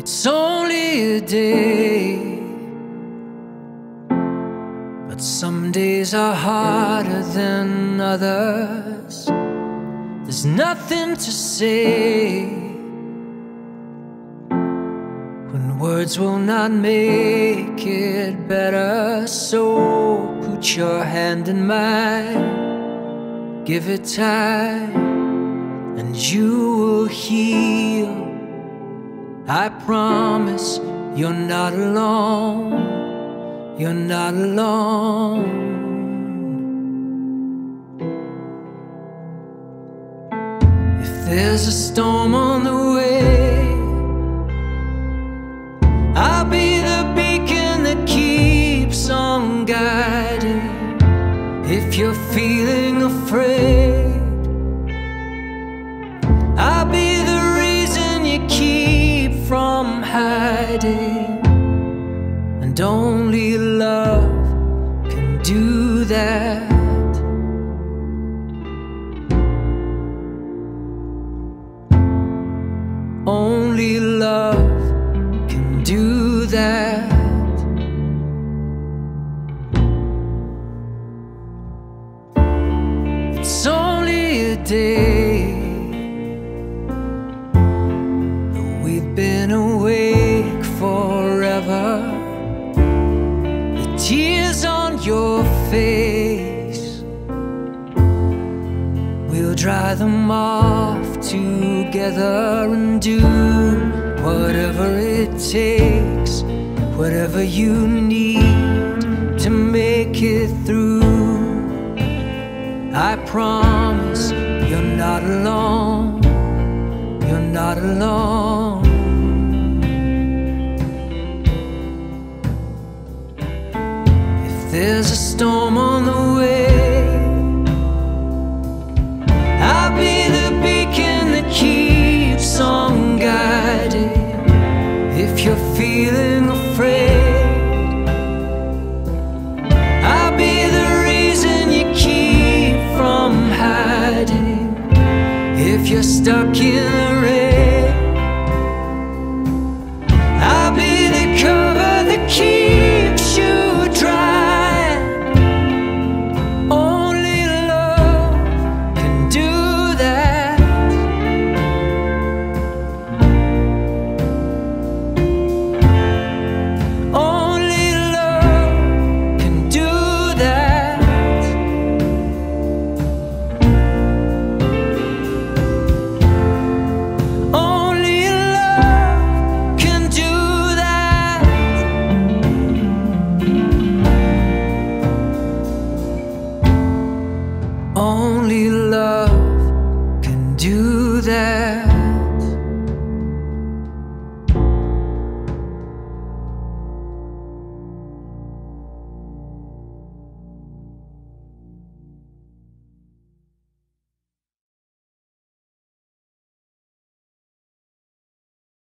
It's only a day. But some days are harder than others. There's nothing to say when words will not make it better. So put your hand in mine, give it time, and you will heal. I promise you're not alone. You're not alone. If there's a storm on the way, And only love can do that. Only love can do that. It's only a day, we've been awake your face, we'll dry them off together and do whatever it takes, whatever you need to make it through. I promise you're not alone. You're not alone. There's a storm on the way, I'll be the beacon that keeps on guiding. If you're feeling